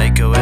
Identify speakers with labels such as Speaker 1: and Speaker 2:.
Speaker 1: psycho